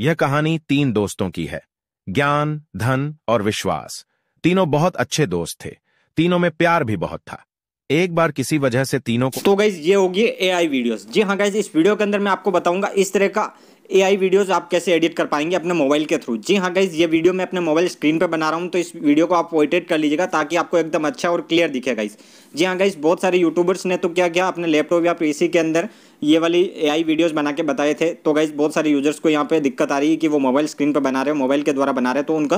यह कहानी तीन दोस्तों की है, ज्ञान, धन और विश्वास। तीनों बहुत अच्छे दोस्त थे, तीनों में प्यार भी बहुत था। एक बार किसी वजह से तीनों को तो गाइज़ ये होगी एआई वीडियोस जी हाँ गाइज़ इस वीडियो के अंदर मैं आपको बताऊँगा इस तरह का एआई वीडियोस आप कैसे एडिट कर पाएँगे अपने मोबाइल के थ्रू जी हाँ गाइज़ ये वीडियो मैं अपने मोबाइल स्क्रीन पर बना रहा हूँ तो इस वीडियो को आप वेटेड कर लीजिएगा ताकि आपको एकदम अच्छा और क्लियर दिखे गाइज़ जी हाँ गाइज़ बहुत सारे यूट्यूबर्स ने तो क्या किया, अपने लैपटॉप या पीसी के अंदर ये वाली एआई वीडियोस बना के बताए थे। तो गाइज़ बहुत सारे यूज़र्स को यहाँ पे दिक्कत आ रही है कि वो मोबाइल स्क्रीन पर बना रहे हो मोबाइल के द्वारा बना रहे तो उनका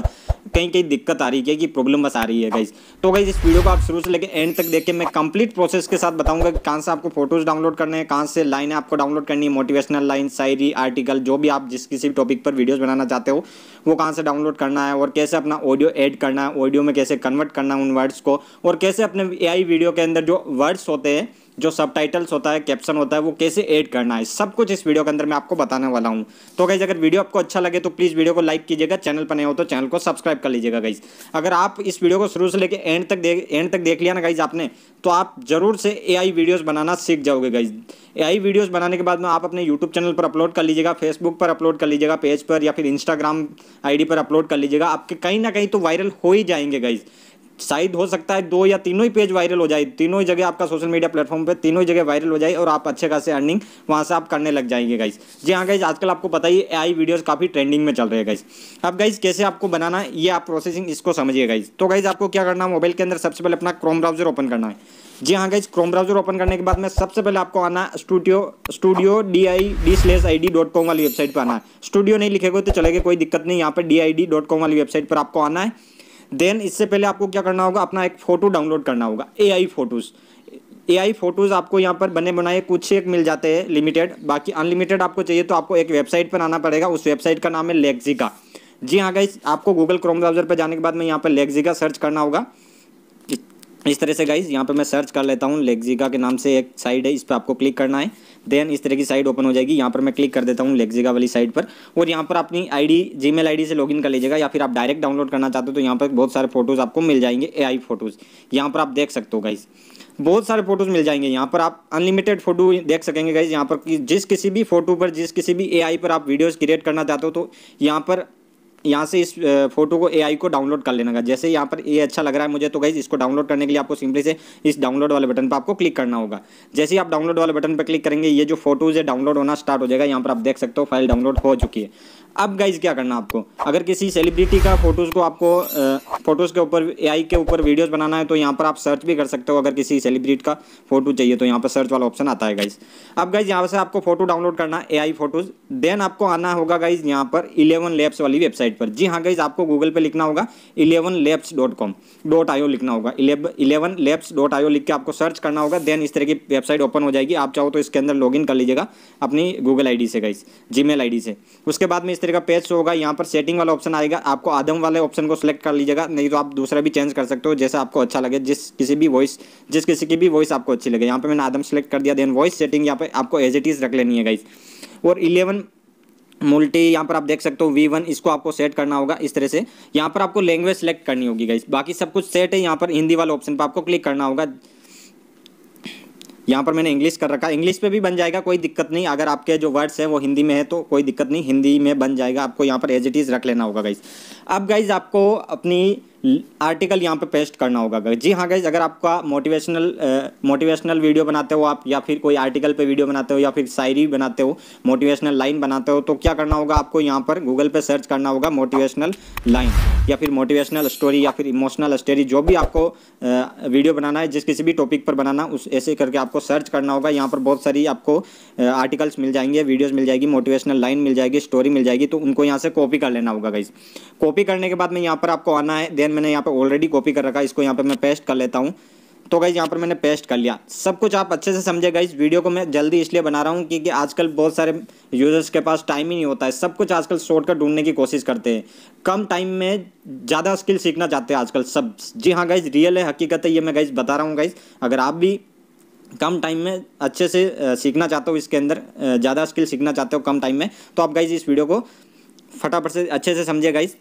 कहीं कहीं दिक्कत आ रही है कि प्रॉब्लम बस आ रही है गाइज़ तो गाइज़ इस वीडियो को आप शुरू से लेकर एंड तक देख मैं कंप्लीट प्रोसेस के साथ बताऊँगा कि कहाँ से आपको फ़ोटोज़ डाउनलोड करने हैं, कहाँ से लाइनें आपको डाउनलोड करनी है मोटिवेशनल लाइन शायरी आर्टिकल जो भी आप जिस किसी टॉपिक पर वीडियोज़ बनाना चाहते हो, वो कहाँ से डाउनलोड करना है और कैसे अपना ऑडियो ऐड करना है ऑडियो में कैसे कन्वर्ट करना है उन वर्ड्स को, और कैसे अपने एआई वीडियो के अंदर जो वर्ड्स होते हैं जो सब होता है कैप्शन होता है, वो कैसे ऐड करना है, सब कुछ इस वीडियो के अंदर मैं आपको बताने वाला हूँ। तो गाइज़ अगर वीडियो आपको अच्छा लगे तो प्लीज़ वीडियो को लाइक कीजिएगा चैनल पर नहीं हो तो चैनल को सब्सक्राइब कर लीजिएगा गाइज़ अगर आप इस वीडियो को शुरू से लेकर एंड तक देख एंड तक देख लिया ना गाइज़ आपने तो आप ज़रूर से ए वीडियोज़ बनाना सीख जाओगे गाइज़ ए वीडियोज़ बनाने के बाद में आप अपने यूट्यूब चैनल पर अपलोड कर लीजिएगा फेसबुक पर अपलोड कर लीजिएगा पेज पर, या फिर इंस्टाग्राम आई पर अपलोड कर लीजिएगा, आपके कहीं ना कहीं तो वायरल हो ही जाएँगे गाइज़ शायद हो सकता है दो या तीनों ही पेज वायरल हो जाए। तीनों ही जगह आपका सोशल मीडिया प्लेटफॉर्म पे तीनों ही जगह वायरल हो जाए और आप अच्छे खासे अर्निंग वहाँ से आप करने लग जाएँगे गाइज़ जी हाँ गाइज़ आजकल आपको पता ही आई वीडियोस काफ़ी ट्रेंडिंग में चल रहे हैं गाइज़ अब गाइज़ कैसे आपको बनाना है, ये आप प्रोसेसिंग इसको समझिए गाइज़ तो गाइज़ आपको क्या करना है मोबाइल के अंदर सबसे पहले अपना क्रोम ब्राउज़र ओपन करना है। जी हाँ गाइज़ क्रोम ब्राउज़र ओपन करने के बाद में सबसे पहले आपको आना studio studio D I D slash I D dot com वाली वेबसाइट पर आना है। स्टूडियो नहीं लिखेगा तो चलेगा, कोई दिक्कत नहीं, यहाँ पर D I D dot com वाली वेबसाइट पर आपको आना है। देन इससे पहले आपको क्या करना होगा? अपना एक फ़ोटो डाउनलोड करना होगा। ए आई फ़ोटोज़ ए आई फ़ोटोज़ आपको यहाँ पर बने बनाए कुछ एक मिल जाते हैं लिमिटेड बाकी अनलिमिटेड आपको चाहिए तो आपको एक वेबसाइट पर आना पड़ेगा। उस वेबसाइट का नाम है लेक्जिका जी हाँ गाइस आपको गूगल क्रोम ब्राउज़र पर जाने के बाद में यहाँ पर लेक्जिका सर्च करना होगा। इस तरह से गाइज़ यहाँ पे मैं सर्च कर लेता हूँ लेक्जिका के नाम से एक साइड है, इस पर आपको क्लिक करना है। देन इस तरह की साइट ओपन हो जाएगी, यहाँ पर मैं क्लिक कर देता हूँ लेक्जिका वाली साइट पर। और यहाँ पर अपनी आईडी जीमेल आईडी से लॉगिन कर लीजिएगा, या फिर आप डायरेक्ट डाउनलोड करना चाहते हो तो यहाँ पर बहुत सारे फ़ोटोज़ आपको मिल जाएँगे ए आई फ़ोटोज़ यहाँ पर आप देख सकते हो गाइज़ बहुत सारे फ़ोटोज़ मिल जाएँगे। यहाँ पर आप अनलिमिटेड फ़ोटो देख सकेंगे गाइज़ यहाँ पर जिस किसी भी फ़ोटो पर, जिस किसी भी एआई पर आप वीडियोज़ क्रिएट करना चाहते हो तो यहाँ पर यहाँ से इस फ़ोटो को एआई को डाउनलोड कर लेना, जैसे यहाँ पर ए अच्छा लग रहा है मुझे तो गाइज़ इसको डाउनलोड करने के लिए आपको सिंपली से इस डाउनलोड वाले बटन पर आपको क्लिक करना होगा। जैसे ही आप डाउनलोड वाले बटन पर क्लिक करेंगे, ये जो फ़ोटोज़ है डाउनलोड होना स्टार्ट हो जाएगा, यहाँ पर आप देख सकते हो फ़ाइल डाउनलोड हो चुकी है। अब गाइज़ क्या करना आपको? अगर किसी सेलिब्रिटी का फ़ोटोज़ को आपको फ़ोटोज़ के ऊपर एआई के ऊपर वीडियोज़ बनाना है तो यहाँ पर आप सर्च भी कर सकते हो अगर किसी सेलिब्रिटी का फ़ोटो चाहिए तो यहाँ पर सर्च वाला ऑप्शन आता है गाइज़ अब गाइज़ यहाँ से आपको फ़ोटो डाउनलोड करना है ए फ़ोटोज़ देन आपको आना होगा गाइज़ यहाँ पर इलेवन लैब्स वाली वेबसाइट पर। जी हाँ गाइज़ आपको गूगल पर लिखना होगा eleven labs dot com dot IO लिखना होगा। इलेवन लैब्स डॉट आईओ लिख के आपको सर्च करना होगा देन इस तरह की वेबसाइट ओपन हो जाएगी। आप चाहो तो इसके अंदर लॉगिन कर लीजिएगा अपनी गूगल आई से गाइज़ जी मेल से। उसके बाद में तरह का पेज शो होगा, यहाँ पर सेटिंग वाला ऑप्शन आएगा, आपको आदम वाले ऑप्शन को सिलेक्ट कर लीजिएगा, नहीं तो आप दूसरा भी चेंज कर सकते हो, जैसे आपको अच्छा लगे, जिस किसी भी वॉइस जिस किसी की भी वॉइस आपको अच्छी लगे। यहाँ पर मैंने आदम सेलेक्ट कर दिया देन वॉइस सेटिंग यहाँ पर आपको एज इट इज़ रख लेनी है गाइस और इलेवन मुल्टी यहाँ पर आप देख सकते हो वी वन इसको आपको सेट करना होगा, इस तरह से। यहाँ पर आपको लैंग्वेज सेलेक्ट करनी होगी गाइस बाकी सब कुछ सेट है, यहाँ पर हिंदी वाले ऑप्शन पर आपको क्लिक करना होगा। यहाँ पर मैंने इंग्लिश कर रखा। इंग्लिश पे भी बन जाएगा, कोई दिक्कत नहीं। अगर आपके जो वर्ड्स हैं वो हिंदी में है तो कोई दिक्कत नहीं। हिंदी में बन जाएगा। आपको यहाँ पर एज इट इज़ रख लेना होगा गाइज़ अब गाइज़ आपको अपनी आर्टिकल यहाँ पे पेस्ट करना होगा जी हाँ गाइज़ अगर आपका मोटिवेशनल मोटिवेशनल वीडियो बनाते हो आप, या फिर कोई आर्टिकल पे वीडियो बनाते हो, या फिर शायरी बनाते हो मोटिवेशनल लाइन बनाते हो तो क्या करना होगा आपको यहाँ पर गूगल पे सर्च करना होगा मोटिवेशनल लाइन या फिर मोटिवेशनल स्टोरी या फिर इमोशनल स्टोरी जो भी आपको वीडियो बनाना है, जिस किसी भी टॉपिक पर बनाना, उस, ऐसे करके आपको सर्च करना होगा। यहाँ पर बहुत सारी आपको आर्टिकल्स मिल जाएँगे वीडियोज़ मिल जाएगी मोटिवेशनल लाइन मिल जाएगी स्टोरी मिल जाएगी तो उनको यहाँ से कॉपी कर लेना होगा गाइज़ कॉपी करने के बाद में यहाँ पर आपको आना है देन मैंने यहाँ पर ऑलरेडी कॉपी कर रखा है, इसको यहाँ पर मैं पेस्ट कर लेता हूँ। तो गाइज़ यहाँ पर मैंने पेस्ट कर लिया। सब कुछ आप अच्छे से समझेगा इस वीडियो को मैं जल्दी इसलिए बना रहा हूँ क्योंकि आजकल बहुत सारे यूज़र्स के पास टाइम ही नहीं होता है। सब कुछ आजकल शॉर्टकट ढूँढने की कोशिश करते हैं। कम टाइम में ज़्यादा स्किल सीखना चाहते हैं आजकल सब। जी हाँ गाइज़ रियल है, हकीकत है, ये मैं गाइज़ बता रहा हूँ गाइज़ अगर आप भी कम टाइम में अच्छे से सीखना चाहते हो इसके अंदर ज़्यादा स्किल सीखना चाहते हो कम टाइम में तो आप गाइज़ इस वीडियो को फटाफट से अच्छे से समझिए गाइज़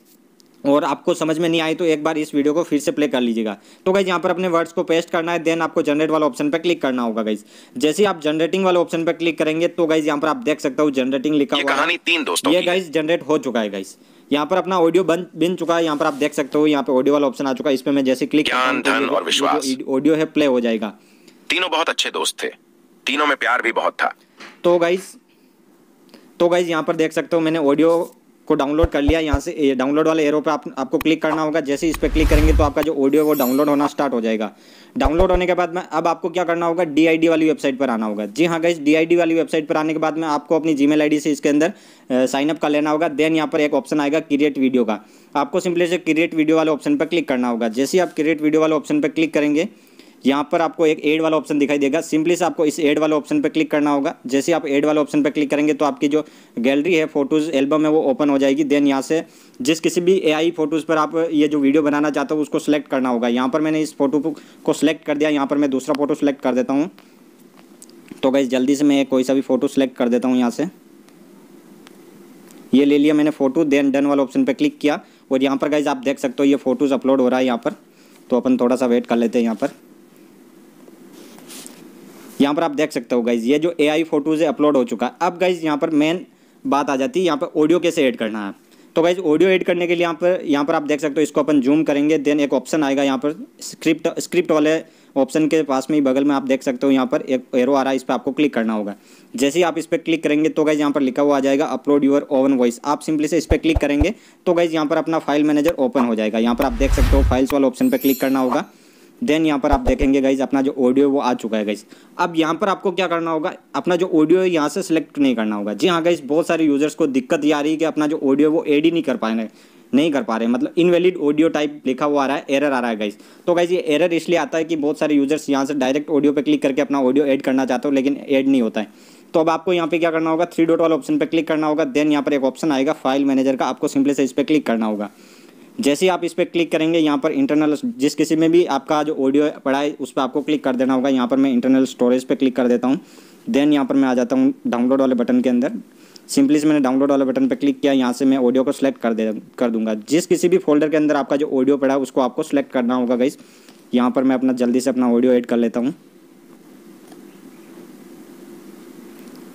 और आपको समझ में नहीं आई तो एक बार इस वीडियो को फिर से प्ले कर लीजिएगा। तो गाइज़ यहाँ पर अपने वर्ड्स को पेस्ट करना है देन आपको जनरेट वाला ऑप्शन पर क्लिक करना होगा गाइज़ जैसे आप जनरेटिंग वाले ऑप्शन पर क्लिक करेंगे तो गाइज़ यहाँ पर आप देख सकते हो जनरेटिंग लिखा हुआ कहानी तीन दोस्तों ये गाइज़ जनरेट हो चुका है गाइज़ यहाँ पर अपना ऑडियो बन बिन चुका है यहाँ पर आप देख सकते हो यहाँ पे ऑडियो वाला ऑप्शन आ चुका है। इस पे मैं जैसे क्लिक और विश्वास। ऑडियो है प्ले हो जाएगा। तीनों बहुत अच्छे दोस्त थे। तीनों में प्यार भी बहुत था। तो गाइज़ तो गाइज़ यहाँ पर देख सकते हो मैंने ऑडियो को डाउनलोड कर लिया, यहाँ से डाउनलोड वाले एरो पे आप, आपको क्लिक करना होगा। जैसे इस पर क्लिक करेंगे तो आपका जो ऑडियो वो डाउनलोड होना स्टार्ट हो जाएगा। डाउनलोड होने के बाद में अब आपको क्या करना होगा? डी वाली वेबसाइट पर आना होगा। जी हाँ गई डी वाली वेबसाइट पर आने के बाद में आपको अपनी जी मेल से इसके अंदर साइन अप कर लेना होगा। देन यहाँ पर एक ऑप्शन आएगा क्रिएट वीडियो का। आपको सिंपली से क्रिएट वीडियो वाले ऑप्शन पर क्लिक करना होगा। जैसे आप क्रिएट वीडियो वाले ऑप्शन पर क्लिक करेंगे यहाँ पर आपको एक एड वाला ऑप्शन दिखाई देगा। सिंपली से आपको इस एड वाले ऑप्शन पर क्लिक करना होगा। जैसे आप एड वाले ऑप्शन पर क्लिक करेंगे तो आपकी जो गैलरी है फ़ोटोज़ एल्बम है, वो ओपन हो जाएगी। देन यहाँ से जिस किसी भी एआई फ़ोटोज़ पर आप ये जो वीडियो बनाना चाहते हो, उसको सेलेक्ट करना होगा। यहाँ पर मैंने इस फ़ोटो को सिलेक्ट कर दिया। यहाँ पर मैं दूसरा फ़ोटो सेलेक्ट कर देता हूँ। तो गई जल्दी से मैं कोई सा भी फ़ोटो सेलेक्ट कर देता हूँ यहाँ से। ये ले लिया मैंने फ़ोटो देन डन वाला ऑप्शन पर क्लिक किया। और यहाँ पर गाइज़ आप देख सकते हो, ये फ़ोटोज़ अपलोड हो रहा है यहाँ पर। तो अपन थोड़ा सा वेट कर लेते हैं यहाँ पर। यहाँ पर आप देख सकते हो गाइज़ ये जो ए आई फ़ोटोज़ है अपलोड हो चुका है। अब गाइज़ यहाँ पर मेन बात आ जाती है, यहाँ पर ऑडियो कैसे ऐड करना है। तो गाइज़ ऑडियो ऐड करने के लिए यहाँ पर यहाँ पर आप देख सकते हो, इसको अपन जूम करेंगे देन एक ऑप्शन आएगा यहाँ पर स्क्रिप्ट स्क्रिप्ट वाले ऑप्शन के पास में ही बगल में आप देख सकते हो, यहाँ पर एक एरो आ रहा है, इस पर आपको क्लिक करना होगा। जैसे ही आप इस पर क्लिक करेंगे तो गाइज़ यहाँ पर लिखा हुआ आ जाएगा अपलोड योर ओवन वॉइस आप सिंपली से इस पर क्लिक करेंगे तो गाइज़ यहाँ पर अपना फ़ाइल मैनेजर ओपन हो जाएगा। यहाँ पर आप देख सकते हो फाइल्स वाले ऑप्शन पर क्लिक करना होगा। देन यहाँ पर आप देखेंगे गाइज़ अपना जो ऑडियो वो आ चुका है गाइज़ अब यहाँ पर आपको क्या करना होगा? अपना जो ऑडियो है यहाँ से सिलेक्ट नहीं करना होगा. जी हाँ गाइज़ बहुत सारे यूज़र्स को दिक्कत ये आ रही है कि अपना जो ऑडियो वो एड ही नहीं कर पा रहे नहीं कर पा रहे. मतलब इनवैलिड ऑडियो टाइप लिखा हुआ आ रहा है एरर आ रहा है गाइज़ तो गाइज़ ये एरर इसलिए आता है कि बहुत सारे यूज़र्स यहाँ से डायरेक्ट ऑडियो पर क्लिक करके अपना ऑडियो ऐड करना चाहते हो, लेकिन ऐड नहीं होता है. तो अब आपको यहाँ पे क्या करना होगा? थ्री डॉट वाला ऑप्शन पर क्लिक करना होगा. देन यहाँ पर एक ऑप्शन आएगा फ़ाइल मैनेजर का. आपको सिंपली से इस पर क्लिक करना होगा. जैसे ही आप इस पर क्लिक करेंगे, यहाँ पर इंटरनल जिस किसी में भी आपका जो ऑडियो पड़ा है उस पर आपको क्लिक कर देना होगा। यहाँ पर मैं इंटरनल स्टोरेज पे क्लिक कर देता हूँ। देन यहाँ पर मैं आ जाता हूँ डाउनलोड वाले बटन के अंदर। सिंपली से मैंने डाउनलोड वाले बटन पर क्लिक किया, यहाँ से मैं ऑडियो को सिलेक्ट कर दे, कर दूँगा। जिस किसी भी फोल्डर के अंदर आपका जो ऑडियो पड़ा है उसको आपको सिलेक्ट करना होगा गाइस यहाँ पर मैं अपना जल्दी से अपना ऑडियो एड कर लेता हूँ।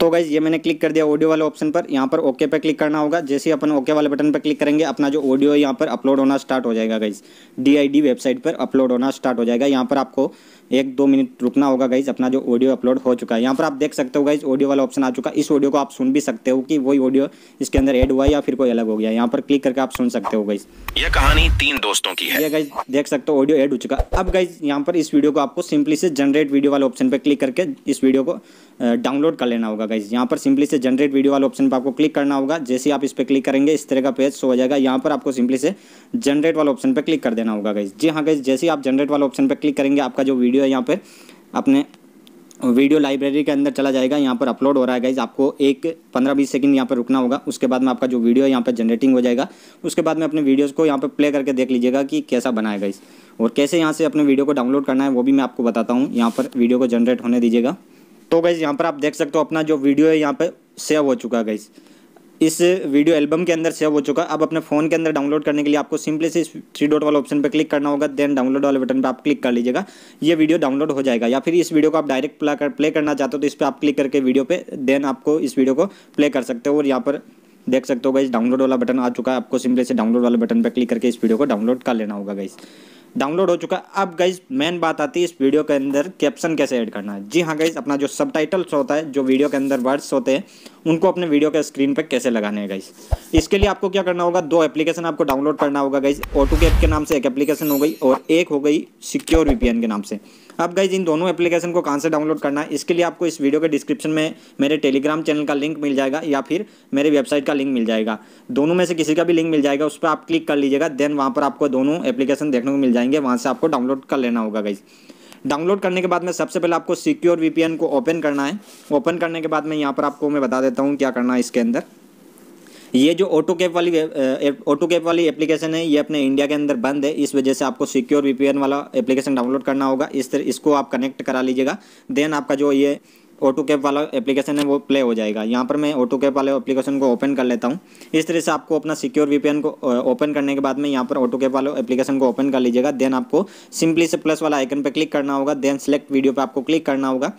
तो गाइज़ ये मैंने क्लिक कर दिया ऑडियो वाले ऑप्शन पर। यहाँ पर ओके पे क्लिक करना होगा। जैसे अपन ओके वाले बटन पर क्लिक करेंगे, अपना जो ऑडियो है यहाँ पर अपलोड होना स्टार्ट हो जाएगा गाइज़ डी वेबसाइट पर अपलोड होना स्टार्ट हो जाएगा। यहाँ पर आपको एक दो मिनट रुकना होगा गाइज़ अपना जो ऑडियो अपलोड हो चुका है। यहाँ पर आप देख सकते हो गाइज़ ऑडियो वाला ऑप्शन आ चुका है। इस ऑडियो को आप सुन भी सकते हो कि वही ऑडियो इसके अंदर एड हुआ है या फिर कोई अलग हो गया। यहाँ पर क्लिक करके आप सुन सकते हो गाइज़ यह कहानी तीन दोस्तों की है। ये गाइज़ देख सकते हो ऑडियो एड हो चुका अब गाइज़ यहाँ पर इस वीडियो को आपको सिंपली से जनरेट वीडियो वाले ऑप्शन पर क्लिक करके इस वीडियो को डाउनलोड कर लेना होगा गाइज़ यहाँ पर सिंपली से जनरेट वीडियो वाले ऑप्शन पर आपको क्लिक करना होगा। जैसे आप इस पर क्लिक करेंगे इस तरह का पेज शो हो जाएगा। यहाँ पर आपको सिंपली से जनरेट वाले ऑप्शन पर क्लिक कर देना होगा गाइज़ जी हाँ गाइज़ जैसे ही आप जनरेट वाले ऑप्शन पर क्लिक करेंगे आपका जो वीडियो है यहाँ पर। अपने वीडियो लाइब्रेरी के अंदर चला जाएगा, यहाँ पर अपलोड हो रहा है गाइज़ आपको एक पंद्रह बीस सेकंड यहाँ पर रुकना होगा। उसके बाद में आपका जो वीडियो है यहाँ पर जनरेटिंग हो जाएगा। उसके बाद में अपने वीडियोस को यहाँ पर प्ले करके देख लीजिएगा कि कैसा बनाएगा गाइज़ और कैसे यहाँ से अपने वीडियो को डाउनलोड करना है, वो भी मैं आपको बताता हूँ। यहाँ पर वीडियो को जनरेट होने दीजिएगा। तो गाइज़ यहाँ पर आप देख सकते हो अपना जो वीडियो है यहाँ पर सेव हो चुका है गाइज़ इस वीडियो एल्बम के अंदर सेव हो चुका अब अपने फ़ोन के अंदर डाउनलोड करने के लिए आपको सिंपली से इस थ्री डॉट वाले ऑप्शन पर क्लिक करना होगा देन डाउनलोड वाले बटन पर आप क्लिक कर लीजिएगा। ये वीडियो डाउनलोड हो जाएगा। या फिर इस वीडियो को आप डायरेक्ट प्ला कर प्ले करना चाहते हो तो इस पर आप क्लिक करके वीडियो पे देन आपको इस वीडियो को प्ले कर सकते हो। और यहाँ पर देख सकते हो गाइज़ डाउनलोड वाला बटन आ चुका है। आपको सिंपली से डाउनलोड वाले बटन पर क्लिक करके इस वीडियो को डाउनलोड कर लेना होगा गाइज़ डाउनलोड हो चुका है। अब गाइज़ मेन बात आती है इस वीडियो के अंदर कैप्शन कैसे ऐड करना है। जी हाँ गाइज़ अपना जो सब होता है, जो वीडियो के अंदर वर्ड्स होते हैं, उनको अपने वीडियो के स्क्रीन पर कैसे लगाने हैं गाइज़ इसके लिए आपको क्या करना होगा, दो एप्लीकेशन आपको डाउनलोड करना होगा गाइज़ ऑटो कैप के नाम से एक एप्लीकेशन हो गई और एक हो गई सिक्योर वीपीएन के नाम से। अब गाइज़ इन दोनों एप्लीकेशन को कहाँ से डाउनलोड करना है, इसके लिए आपको इस वीडियो के डिस्क्रिप्शन में मेरे टेलीग्राम चैनल का लिंक मिल जाएगा या फिर मेरे वेबसाइट का लिंक मिल जाएगा। दोनों में से किसी का भी लिंक मिल जाएगा, उस पर आप क्लिक कर लीजिएगा देन वहाँ पर आपको दोनों एप्लीकेशन देखने को मिल जाएँगे। वहाँ से आपको डाउनलोड कर लेना होगा गाइज़ डाउनलोड करने के बाद में सबसे पहले आपको सिक्योर वीपीएन को ओपन करना है. ओपन करने के बाद में यहाँ पर आपको मैं बता देता हूँ क्या करना है इसके अंदर. ये जो ऑटो कैप वाली ऑटो कैप वाली एप्लीकेशन है, ये अपने इंडिया के अंदर बंद है. इस वजह से आपको सिक्योर वीपीएन वाला एप्लीकेशन डाउनलोड करना होगा. इस तरह, इसको आप कनेक्ट करा लीजिएगा. देन आपका जो ये ऑटो कैप वाला एप्लीकेशन है, वो प्ले हो जाएगा। यहाँ पर मैं ऑटो कैप वाले एप्लीकेशन को ओपन कर लेता हूँ। इस तरह से आपको अपना सिक्योर वीपीएन को ओपन करने के बाद में यहाँ पर ऑटो कैप वाले एप्लीकेशन को ओपन कर लीजिएगा। देन आपको सिंपली से प्लस वाला आइकन पर क्लिक करना होगा। देन सेलेक्ट वीडियो पर आपको क्लिक करना होगा।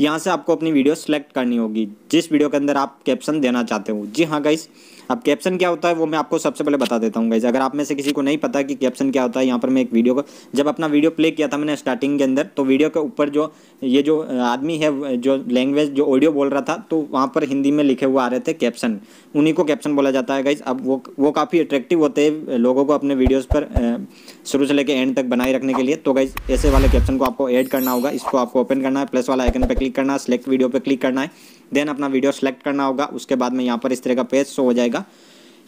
यहाँ से आपको अपनी वीडियो सेलेक्ट करनी होगी। जिस वीडियो के अंदर आप कैप्शन देना चाहते हो। जी हाँ गाइस अब कैप्शन क्या होता है वो मैं आपको सबसे पहले बता देता हूँ गाइज़ अगर आप में से किसी को नहीं पता कि कैप्शन क्या होता है, यहाँ पर मैं एक वीडियो को जब अपना वीडियो प्ले किया था मैंने स्टार्टिंग के अंदर तो वीडियो के ऊपर जो ये जो आदमी है जो लैंग्वेज जो ऑडियो बोल रहा था तो वहाँ पर हिंदी में लिखे हुए आ रहे थे कैप्शन उन्हीं को कैप्शन बोला जाता है गाइज़ अब वो वो काफ़ी अट्रैक्टिव होते हैं लोगों को अपने वीडियोज़ पर शुरू से लेकर एंड तक बनाए रखने के लिए। तो गाइज़ ऐसे वाले कैप्शन को आपको ऐड करना होगा, इसको आपको ओपन करना है प्लस वाला आइकन पर क्लिक करना है सेलेक्ट वीडियो पर क्लिक करना है। देन अपना वीडियो सेलेक्ट करना होगा। उसके बाद में यहाँ पर इस तरह का पेज शो हो जाएगा।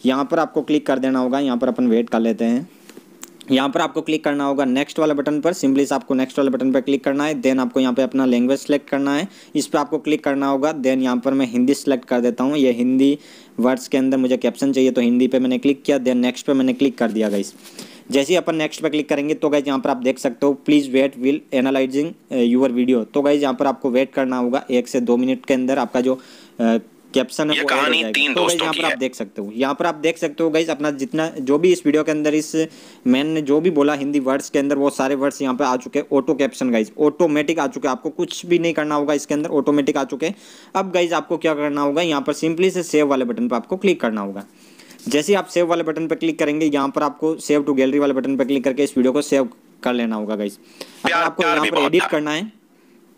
यहाँ पर आपको क्लिक कर देना होगा। यहाँ पर अपन वेट कर लेते हैं। यहाँ पर आपको क्लिक करना होगा नेक्स्ट वाले बटन पर। सिंपली से आपको नेक्स्ट वाले बटन पर क्लिक करना है। देन आपको यहाँ पे अपना लैंग्वेज सेलेक्ट करना है। इस पर आपको क्लिक करना होगा। देन यहाँ पर मैं हिंदी सेलेक्ट कर देता हूँ। ये हिंदी वर्ड्स के अंदर मुझे कैप्शन चाहिए तो हिंदी पे मैंने क्लिक किया। देन नेक्स्ट पे मैंने क्लिक कर दिया गाइस जैसे ही अपन नेक्स्ट पे क्लिक करेंगे तो गाइज़ यहाँ पर आप देख सकते हो please wait will analysing your video तो गाइज़ यहाँ पर आपको वेट करना होगा एक से दो मिनट के अंदर आपका जो uh, कैप्शन है वो कहानी तीन तो यहाँ पर आप देख सकते हो यहाँ पर आप देख सकते हो गाइज़ अपना जितना जो भी इस वीडियो के अंदर इस मैन ने जो भी बोला हिंदी वर्ड्स के अंदर वो सारे वर्ड्स यहाँ पे आ चुके हैं ऑटो कैप्शन गाइज़ ऑटोमेटिक आ चुके आपको कुछ भी नहीं करना होगा इसके अंदर ऑटोमेटिक आ चुके हैं। अब गाइज़ आपको क्या करना होगा यहाँ पर सिंपली से सेव वाले बटन पर आपको क्लिक करना होगा। जैसे आप सेव वाले बटन पर क्लिक करेंगे यहाँ पर आपको सेव टू गैलरी वाले बटन पर क्लिक करके इस वीडियो को सेव कर लेना होगा गाइस अगर आपको यहाँ पर एडिट करना है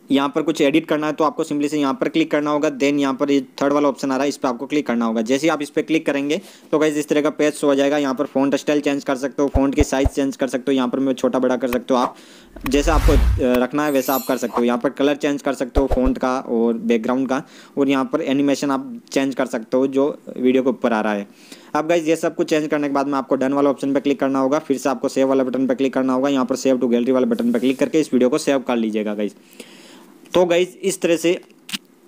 यहाँ पर कुछ एडिट करना है तो आपको सिंपली से यहाँ पर क्लिक करना होगा देन यहाँ पर ये थर्ड वाला ऑप्शन आ रहा है, इस पर आपको क्लिक करना होगा। जैसे ही आप इस पर क्लिक करेंगे तो गाइज़ इस तरह का पेज शो हो जाएगा। यहाँ पर फ़ोन स्टाइल चेंज कर सकते हो फ़ोन की साइज़ चेंज कर सकते हो, यहाँ पर मैं छोटा बड़ा कर सकते हो आप। जैसा आपको रखना है वैसा आप कर सकते हो। यहाँ पर कलर चेंज कर सकते हो फ़ोन का और बैकग्राउंड का, और यहाँ पर एनिमेशन आप चेंज कर सकते हो जो वीडियो के ऊपर आ रहा है। अब गाइज़ ये सब कुछ चेंज करने के बाद में आपको डन वाला ऑप्शन पर क्लिक करना होगा। फिर से आपको सेव वाला बटन पर क्लिक करना होगा। यहाँ पर सेव टू गैलरी वाले बटन पर क्लिक करके इस वीडियो को सेव कर लीजिएगा गाइज़ तो गाइज़ इस तरह से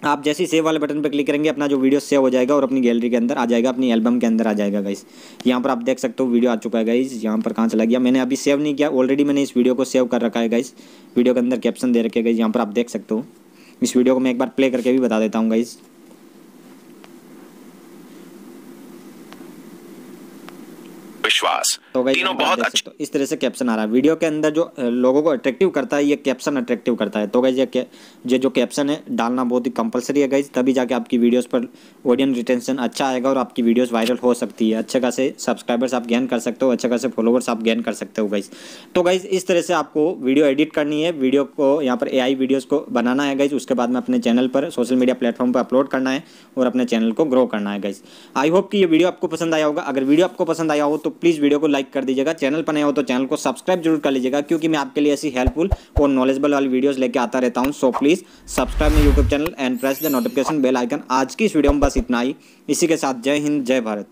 आप जैसे ही सेव वाले बटन पर क्लिक करेंगे, अपना जो वीडियो सेव हो जाएगा और अपनी गैलरी के अंदर आ जाएगा, अपनी एल्बम के अंदर आ जाएगा गाइस यहाँ पर आप देख सकते हो वीडियो आ चुका है गाइस यहाँ पर कहाँ चला गया। मैंने अभी सेव नहीं किया ऑलरेडी मैंने इस वीडियो को सेव कर रखा है गाइस वीडियो के अंदर कैप्शन दे रखे गाइस यहाँ पर आप देख सकते हो। इस वीडियो को मैं एक बार प्ले करके भी बता देता हूँ गाइज़ विश्वास। तो तीनों बहुत अच्छे तो इस तरह से कैप्शन आ रहा है। वीडियो के अंदर जो लोगों को अट्रैक्टिव करता है ये कैप्शन अट्रैक्टिव करता है। तो गाइज़ ये ये जो कैप्शन है डालना बहुत ही कंपलसरी है गई तभी जाके आपकी वीडियोस पर ऑडियंस रिटेंशन अच्छा आएगा और आपकी वीडियोस वायरल हो सकती है। अच्छे खासे सब्सक्राइबर्स आप गेन कर सकते हो अच्छे खासे फॉलोवर्स आप गेन कर सकते हो गाइज़ तो गाइज़ इस तरह से आपको वीडियो एडिट करनी है। वीडियो को यहाँ पर ए वीडियोज़ को बनाना है गाइज़ उसके बाद में अपने चैनल पर सोशल मीडिया प्लेटफॉर्म पर अपलोड करना है और अपने चैनल को ग्रो करना है गाइज़ आई होप कि ये वीडियो आपको पसंद आया होगा। अगर वीडियो आपको पसंद आया हो तो प्लीज़ वीडियो को लाइक कर दीजिएगा। चैनल पर नया हो तो चैनल को सब्सक्राइब ज़रूर कर लीजिएगा, क्योंकि मैं आपके लिए ऐसी हेल्पफुल और नॉलेजेबल वाली वीडियोस लेके आता रहता हूँ। सो प्लीज़ सब्सक्राइब मेरे YouTube channel and press the notification bell icon आज की इस वीडियो में बस इतना ही। इसी के साथ जय हिंद, जय भारत।